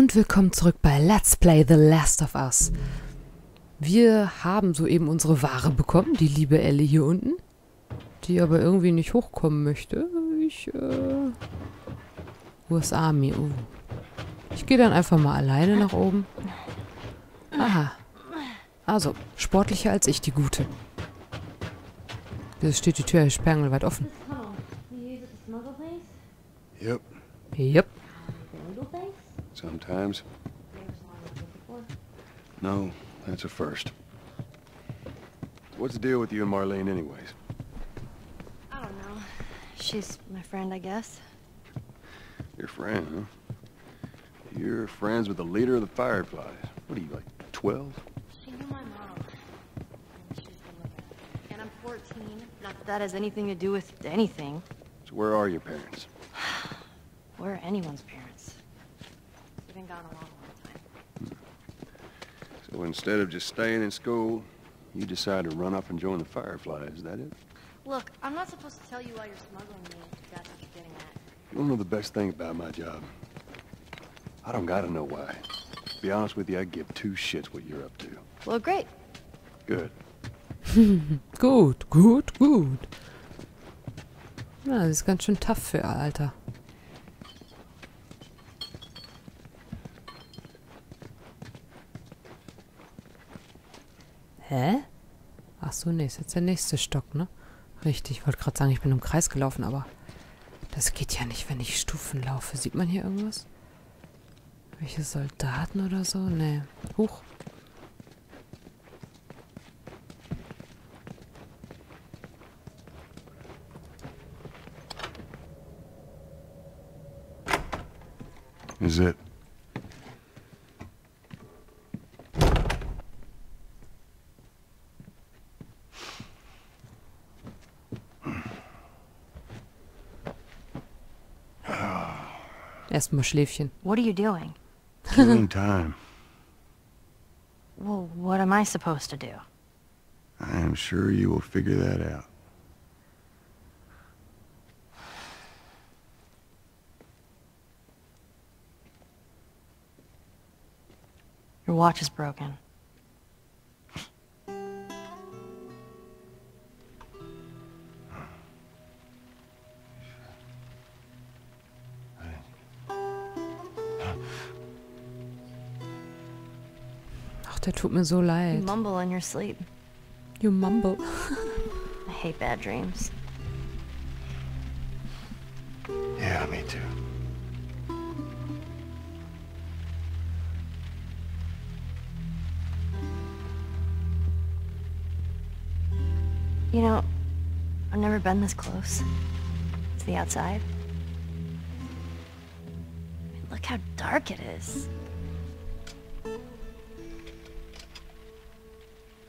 und willkommen zurück bei Let's Play The Last of Us. Wir haben soeben unsere Ware bekommen, die liebe Ellie hier unten, die aber irgendwie nicht hochkommen möchte. Ich, äh... USA mir. Uh. Ich gehe dann einfach mal alleine nach oben. Aha. Also, sportlicher als ich, die Gute. Wieso steht die Tür sperrangelweit offen? Yep, Yep. Sometimes. No, that's a first. What's the deal with you and Marlene anyways? I don't know. She's my friend, I guess. Your friend, huh? You're friends with the leader of the Fireflies. What are you, like, 12? She knew my mom. And she's been with her. And I'm 14. Not that that has anything to do with anything. So where are your parents? where are anyone's parents. We've been gone a long, long time. So instead of just staying in school, you decide to run up and join the Fireflies, is that it? Look, I'm not supposed to tell you why you're smuggling me, if that's what you're getting at. You wanna know the best thing about my job? I don't gotta know why. To be honest with you, I give two shits what you're up to. Well, great. Good. Gut, gut, gut. Na, das ist ganz schön tough für ihr Alter. Hä? Ach so, nee, ist jetzt der nächste Stock, ne? Richtig, ich wollte gerade sagen, ich bin im Kreis gelaufen, aber das geht ja nicht, wenn ich Stufen laufe. Sieht man hier irgendwas? Welche Soldaten oder so? Nee. Huch. Is it? Erstmal Schläfchen. What are you doing? Killing time. Well, what am I supposed to do? I am sure you will figure that out. Your watch is broken. Der tut mir so You mumble in your sleep. You mumble. I hate bad dreams. Yeah, me too. You know, I've never been this close to the outside. I mean, look how dark it is.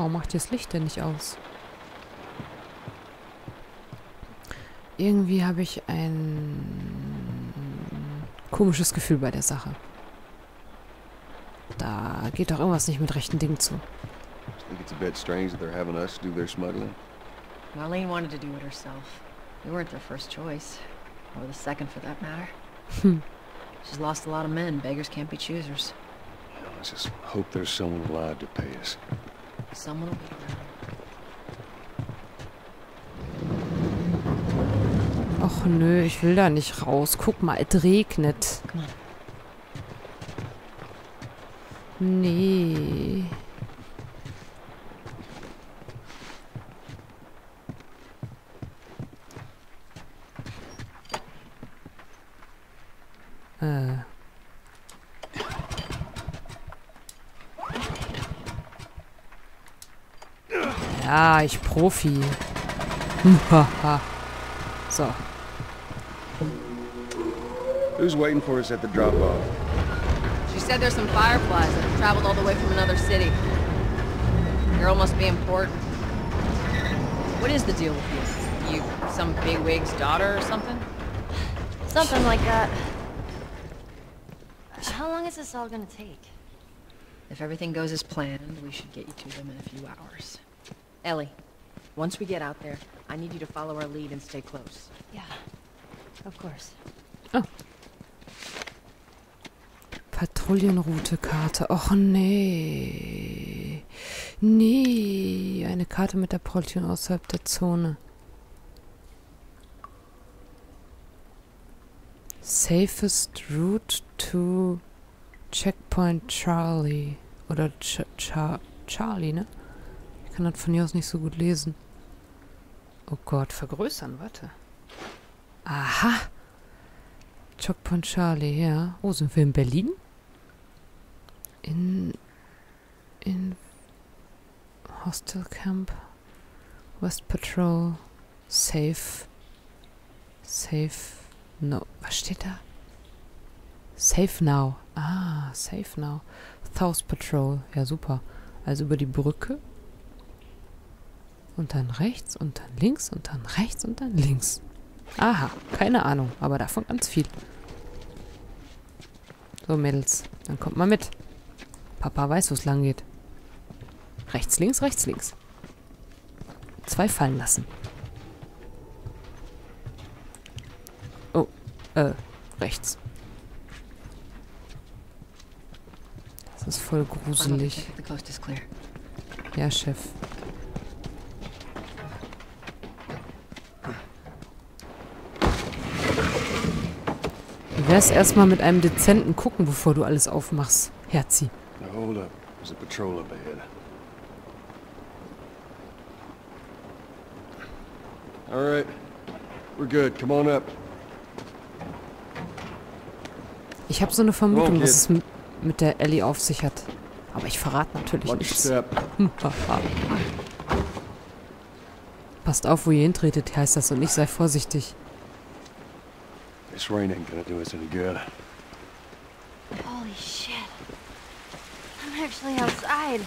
Warum macht ihr das Licht denn nicht aus? Irgendwie habe ich ein komisches Gefühl bei der Sache. Da geht doch irgendwas nicht mit rechten Dingen zu. Think it's a bit strange that they're having us do their smuggling? Marlene wanted to do it herself. We weren't their first choice. Or the second for that matter. She's lost a lot of men. Beggars can't be choosers. You know, let's just hope there's someone alive to pay us. Someone. Och nö, ich will da nicht raus. Guck mal, es regnet. Nee. Äh. Ja, ich Profi. Haha. so. Who's waiting for us at the drop-off? She said there's some fireflies that have traveled all the way from another city. Girl must be important. What is the deal with you? You some bigwig's daughter or something? Something like that. How long is this all gonna take? If everything goes as planned, we should get you to them in a few hours. Ellie, once we get out there, I need you to follow our lead and stay close. Yeah, of course. Patrouillenroute-Karte. Och nee. Nee. Eine Karte mit der Patrouille außerhalb der Zone. Safest route to Checkpoint Charlie. Oder Ch Char Charlie, ne? Ich kann das von hier aus nicht so gut lesen. Oh Gott, vergrößern, warte. Aha. Checkpoint Charlie, ja. Oh, sind wir in Berlin? In. In. Hostel Camp. West Patrol. Safe. Safe. No. Was steht da? Safe now. Ah, safe now. South Patrol. Ja, super. Also über die Brücke. Und dann rechts und dann links und dann rechts und dann links. Aha, keine Ahnung, aber davon ganz viel. So, Mädels, dann kommt mal mit. Papa weiß, wo es lang geht. Rechts, links, rechts, links. Zwei fallen lassen. Oh, äh, rechts. Das ist voll gruselig. Ja, Chef. Wär's erstmal mit einem dezenten Gucken, bevor du alles aufmachst, Herzi? Hold up. There's a patrol up ahead. All right. We're good. Come on up. Ich habe so eine Vermutung, Okay. was es mit, der Ellie auf sich hat. Aber ich verrate natürlich Watch nichts. Passt auf, wo ihr hintretet, heißt das, und ich sei vorsichtig. This rain ain't gonna do us any good. Holy shit. I'm actually outside.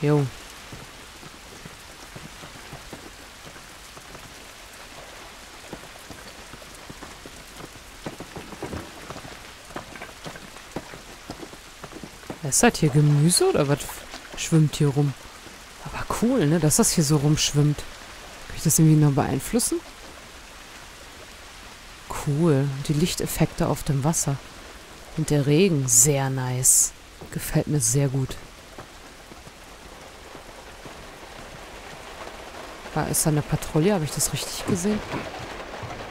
Jo. Ist das hier Gemüse oder was schwimmt hier rum? Aber cool, ne, dass das hier so rumschwimmt. Kann ich das irgendwie noch beeinflussen? Cool. Die Lichteffekte auf dem Wasser. Und der Regen, sehr nice. Gefällt mir sehr gut. War, ist da eine Patrouille? Habe ich das richtig gesehen?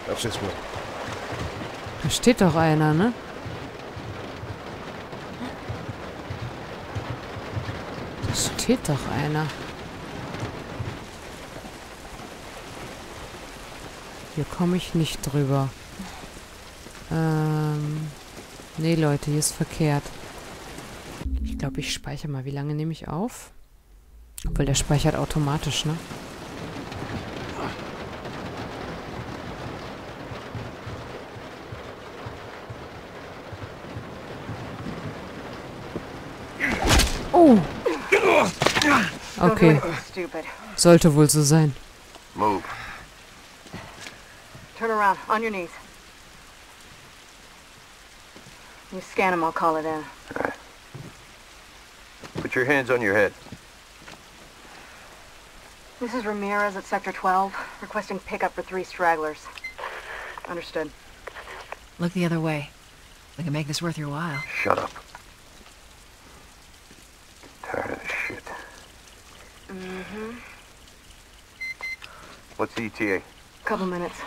That's this way. Da steht doch einer, ne? Da steht doch einer. Hier komme ich nicht drüber. Ähm. Nee, Leute, hier ist verkehrt. Ich glaube, ich speichere mal. Wie lange nehme ich auf? Obwohl, der speichert automatisch, ne? Oh! Okay, sollte wohl so sein. Move. Turn around, on your knees. You scan him, I'll call it in. All right. Put your hands on your head. This is Ramirez at Sector 12, requesting pickup for three stragglers. Understood. Look the other way. We can make this worth your while. Shut up. Tired of this shit. Mm-hmm. What's the ETA? Couple minutes.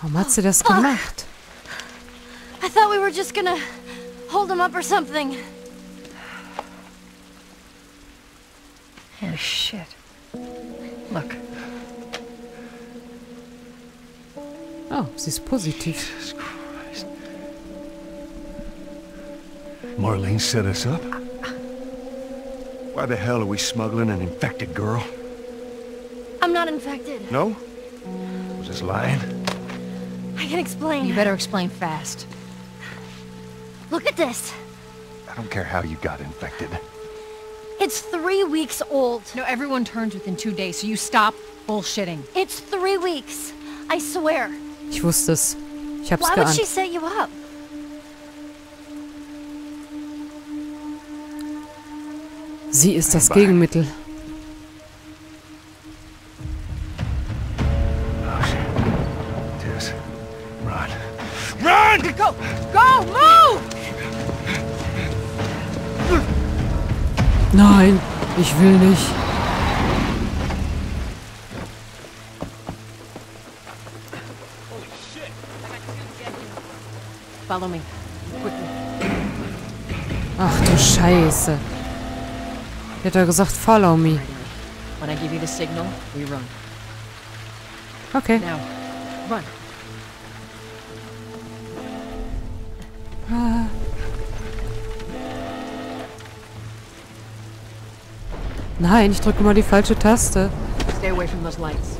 Warum hat sie das gemacht? I thought we were just gonna hold him up or something. Oh, shit. Look, Oh, sie ist positiv. Marlene set us up? Why the hell are we smuggling an infected girl? I'm not infected. No? Was this lying? I can explain. You better explain fast. Look at this. I don't care how you got infected. It's three weeks old. No, everyone turns within two days, so you stop bullshitting. It's three weeks. I swear. Ich wusste es. Ich hab's Why would she set you up? Sie ist das. Gegenmittel. Go! Go! Move! Nein, ich will nicht. Follow me. Quickly. Ach du Scheiße. Hat ja gesagt, follow me. When I give you the signal, we run. Okay. Now, run. Nein, ich drücke mal die falsche Taste. Stay away from those lights.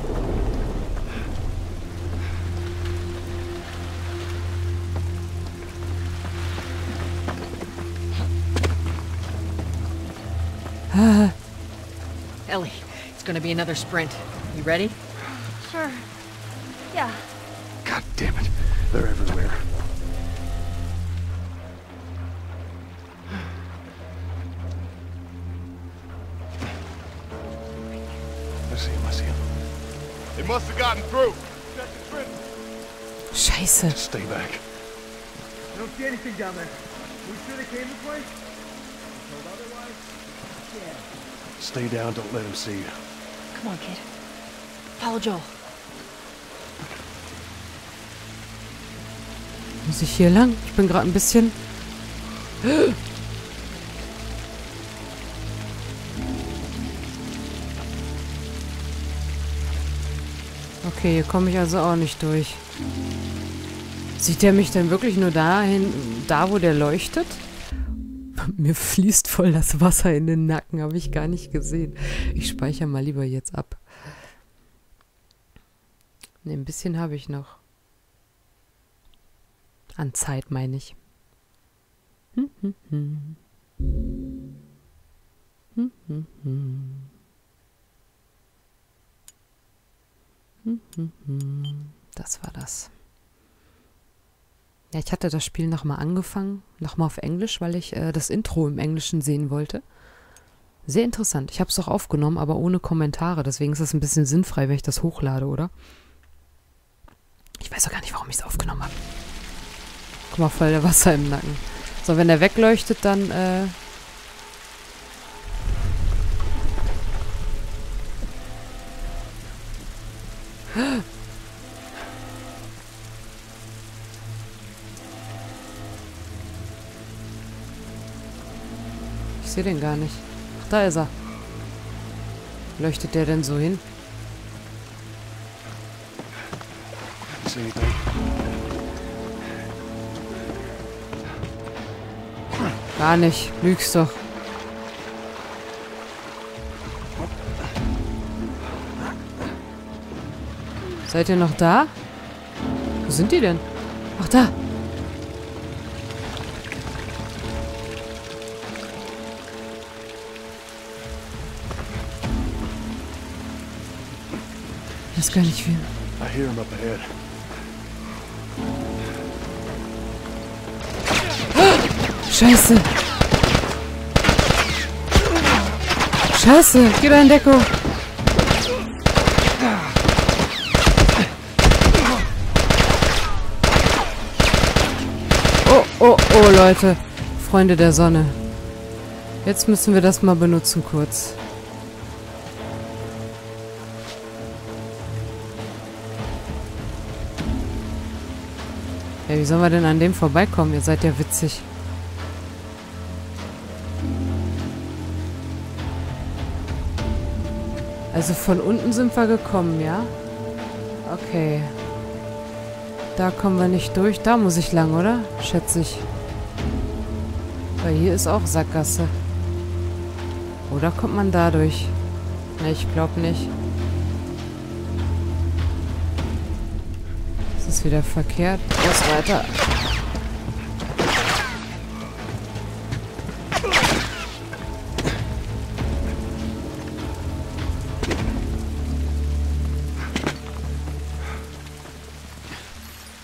Ellie, it's gonna be another sprint. You ready? Sure. Yeah. God damn it. They're everywhere. I see him, I see him. They must have gotten through. Scheiße. Stay back. I don't see anything down there. We sure they came this way? Told otherwise? Stay down, don't let him see you. Come on, kid. Follow Joel. Muss ich hier lang? Ich bin gerade ein bisschen... Okay, hier komme ich also auch nicht durch. Sieht der mich denn wirklich nur dahin, da wo der leuchtet? Mir fließt voll das Wasser in den Nacken, habe ich gar nicht gesehen. Ich speichere mal lieber jetzt ab. Ne, ein bisschen habe ich noch. An Zeit meine ich. Hm, hm, hm. Das war das. Ja, ich hatte das Spiel nochmal angefangen, nochmal auf Englisch, weil ich äh, das Intro im Englischen sehen wollte. Sehr interessant. Ich habe es auch aufgenommen, aber ohne Kommentare. Deswegen ist es ein bisschen sinnfrei, wenn ich das hochlade, oder? Ich weiß auch gar nicht, warum ich es aufgenommen habe. Guck mal, voll der Wasser im Nacken. So, wenn der wegleuchtet, dann, äh... Ich sehe den gar nicht. Ach, da ist er. Leuchtet der denn so hin? Gar nicht. Lügst doch. Seid ihr noch da? Wo sind die denn? Ach, da. Ist gar nicht viel. I hear him up ahead. Scheiße. Scheiße, geh da in Deckung. Oh, oh, oh, Leute. Freunde der Sonne. Jetzt müssen wir das mal benutzen kurz. Ja, wie sollen wir denn an dem vorbeikommen? Ihr seid ja witzig. Also von unten sind wir gekommen, ja? Okay. Da kommen wir nicht durch. Da muss ich lang, oder? Schätze ich. Weil hier ist auch Sackgasse. Oder kommt man dadurch? Ne, ich glaube nicht. Ist wieder verkehrt. Los weiter.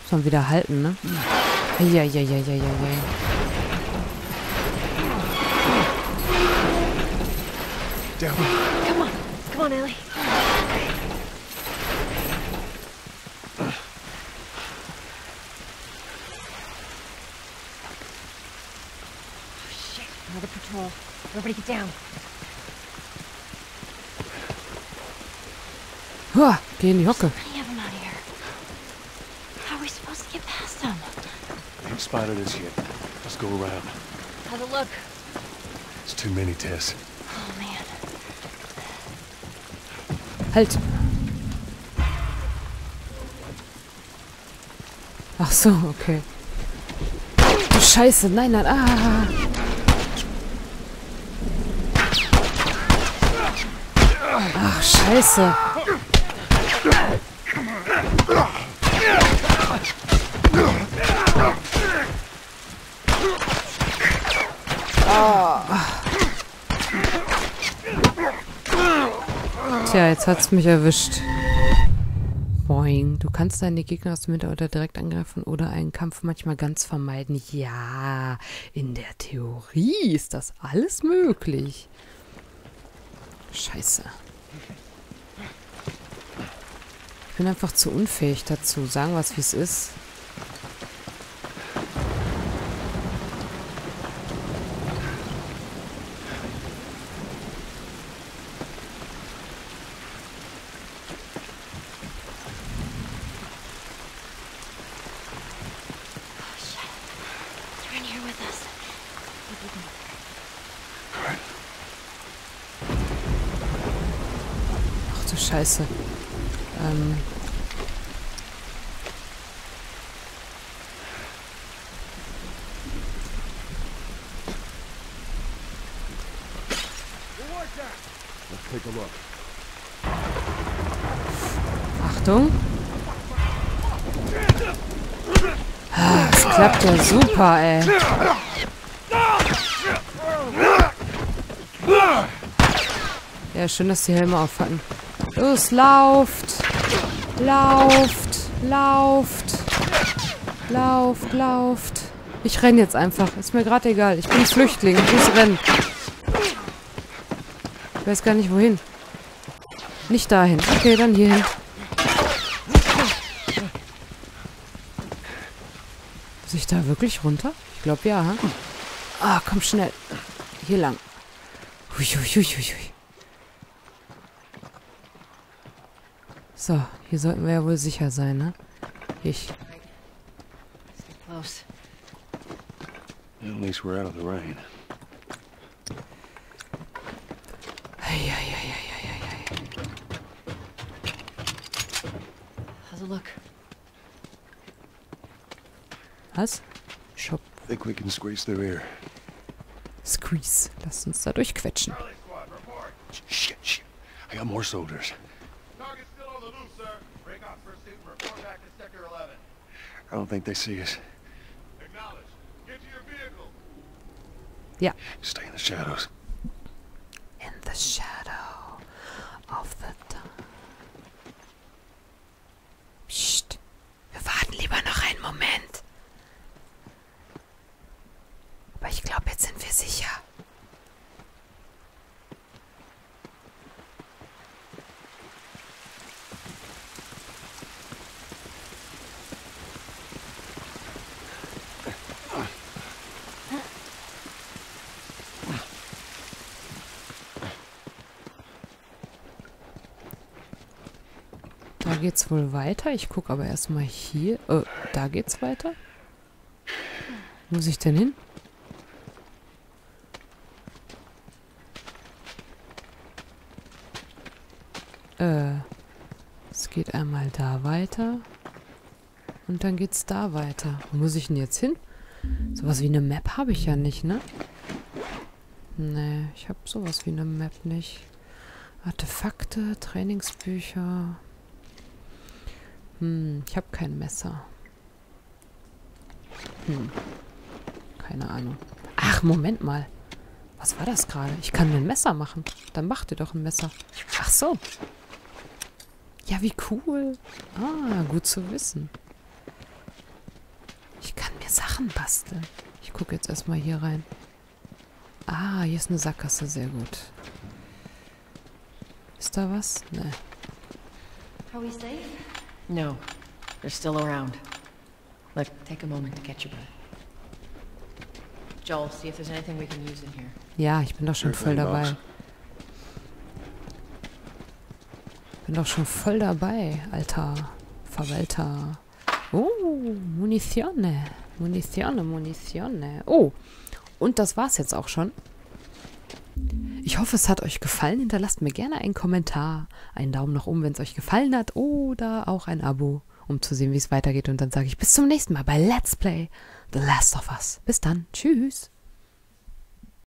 Muss man wieder halten, ne? Ja, ja, ja, ja, ja, ja. Down. Come on. Come on, Ellie. Everybody get down. Hua, geh in die Hocke. Many of them out here. How are we supposed to get past them? I Ain't spotted us yet. Let's go around. How's it look? It's too many, Tess. Oh, man. Halt. Ach so, okay. Du Scheiße, nein, nein, ah. Scheiße. Tja, jetzt hat's mich erwischt. Boing. Du kannst deine Gegner aus dem Hintergrund direkt angreifen oder einen Kampf manchmal ganz vermeiden. Ja, in der Theorie ist das alles möglich. Scheiße. Ich bin einfach zu unfähig dazu. Sagen wir es, wie es ist. Oh, shit. They're in here with us. Ach du Scheiße. Ähm. Achtung. Ah, Das klappt ja super, ey. Ja, schön, dass die Helme auf hatten. Los, lauft! Lauft! Lauft! Lauft, lauft! Ich renn jetzt einfach. Ist mir gerade egal. Ich bin Flüchtling. Ich muss rennen. Ich weiß gar nicht, wohin. Nicht dahin. Okay, dann hierhin. Muss ich da wirklich runter? Ich glaube ja. Ah, komm schnell. Hier lang. Hui, hui, hui, hui, So, hier sollten wir ja wohl sicher sein, ne? Ich. Close. At least we're out of the rain. Eieieiei. How's it look? Was? Shop. Think we can squeeze through here. Squeeze. Lass uns da durchquetschen. Sh- Shit, shit. I got more soldiers. I don't think they see us. Acknowledge. Get to your vehicle. Ja. Stay in the shadows. Da geht's wohl weiter. Ich gucke aber erstmal hier. Äh, da geht's weiter. Wo muss ich denn hin? Äh, es geht einmal da weiter. Und dann geht's da weiter. Wo muss ich denn jetzt hin? Sowas wie eine Map habe ich ja nicht, ne? Nee, ich habe sowas wie eine Map nicht. Artefakte, Trainingsbücher. Hm, ich habe kein Messer. Hm. Keine Ahnung. Ach, Moment mal. Was war das gerade? Ich kann mir ein Messer machen. Dann macht ihr doch ein Messer. Ach so. Ja, wie cool. Ah, gut zu wissen. Ich kann mir Sachen basteln. Ich gucke jetzt erstmal hier rein. Ah, hier ist eine Sackgasse. Sehr gut. Ist da was? Ne. Are we safe? No, they're still around. Look, take a moment to catch your breath. Joel, see if there's anything we can use in here. Ja, ich bin doch schon voll dabei. Bin doch schon voll dabei, alter Verwalter. Oh, Munitione. Munitione, Munitione. Oh, und das war's jetzt auch schon. Ich hoffe, es hat euch gefallen. Hinterlasst mir gerne einen Kommentar, einen Daumen nach oben, wenn es euch gefallen hat, oder auch ein Abo, um zu sehen, wie es weitergeht. Und dann sage ich bis zum nächsten Mal bei Let's Play The Last of Us. Bis dann. Tschüss.